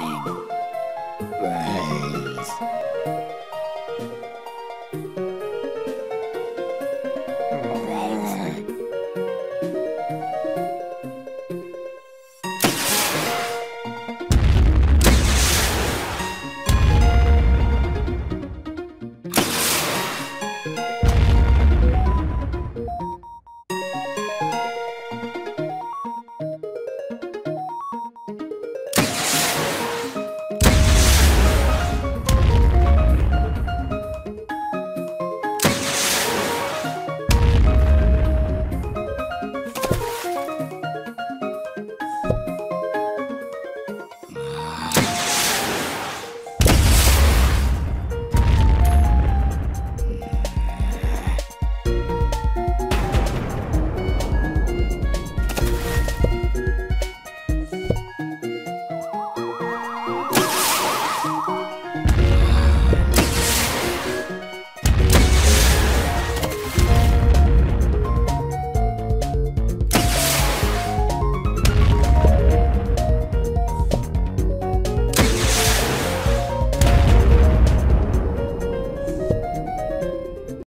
morning. Rise.